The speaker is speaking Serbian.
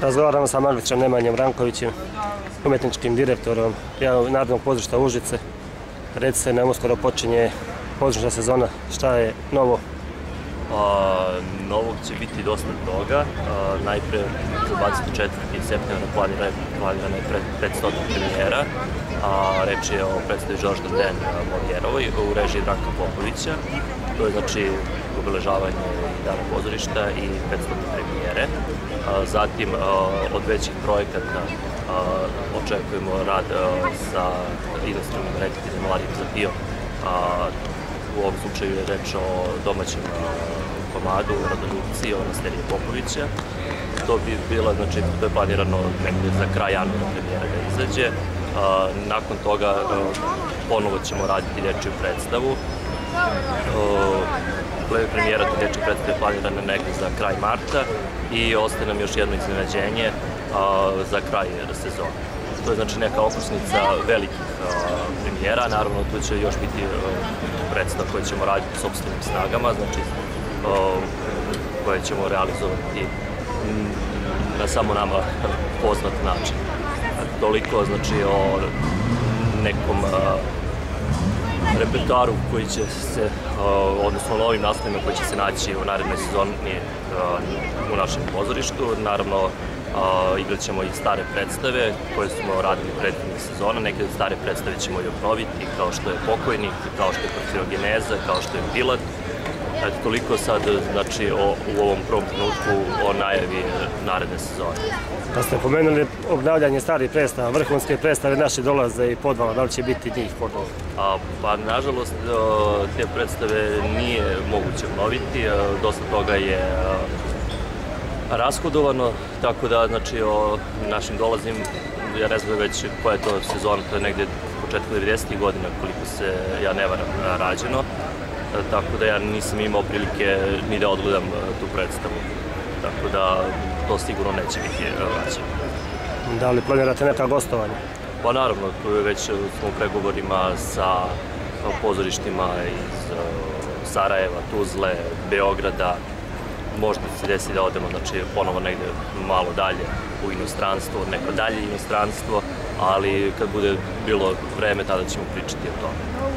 Razgovaramo sa magičem Nemanjem Rankovićem, umetničkim direktorom Narodnog pozorišta Užice. Reci se, nam uskoro počinje pozorišna sezona. Šta je novo? A, novog će biti dosta toga. Najpre za 24. septembra planira, planirana je pred, predstavna premijera. A, reč je o predstavi Georges Darden Molijerovoj u režiji Branka Popovića. To je znači obeležavanje dana pozorišta i predstavne premijere. Zatim od većih projekata očekujemo rad sa inostranim rediteljima Larijom Zapijom u ovom slučaju je reč o domaćem komadu Radoljubci, ona serije Popovića. To bi bila, znači, to je planirano negde za kraj januara premijera da izađe. Nakon toga ponovo ćemo raditi dečiju predstavu. Premijera te dečje predstave je planirana negde za kraj marta i ostaje nam još jedno iznenađenje za kraj sezona. To je znači neka okusnica velikih premijera, naravno tu će još biti predstav koje ćemo raditi sobstvenim snagama, znači koje ćemo realizovati na samo nama poznat način. Toliko znači o nekom repertoaru koji će se, odnosno novim nastavima koji će se naći u narednoj sezoni u našem pozorištu. Naravno, igrat ćemo i stare predstave koje smo radili prethodnih sezona. Neke stare predstave ćemo i obnoviti, kao što je Pokojnik, kao što je Porfirogeneza, kao što je Pilat. Eto, toliko sad, znači, o, u ovom prvom trenutku o najavi naredne sezone. Da ste pomenuli obnavljanje starih predstava, vrhunske predstave naše dolaze i podvala, da li će biti njih podvala? A, pa, nažalost, te predstave nije moguće obnoviti, dosta toga je rashodovano, tako da, znači, o našim dolazim, ja ne znam već koja je to sezona, to je negde početka 90. godina, koliko se, ja ne varam, rađeno, tako da ja nisam imao prilike ni da odgledam tu predstavu, tako da to sigurno neće biti vraćeno. Da li planirate neka gostovanja? Pa naravno, tu je već smo u pregovorima sa pozorištima iz Sarajeva, Tuzle, Beograda, možda se desi da odemo znači, ponovo negde malo dalje u inostranstvo, neko dalje inostranstvo, ali kad bude bilo vreme tada ćemo pričati o tome.